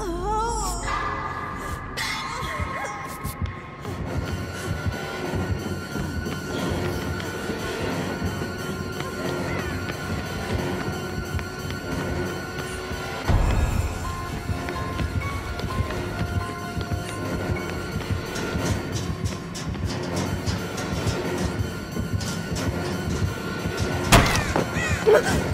Ha ha ha!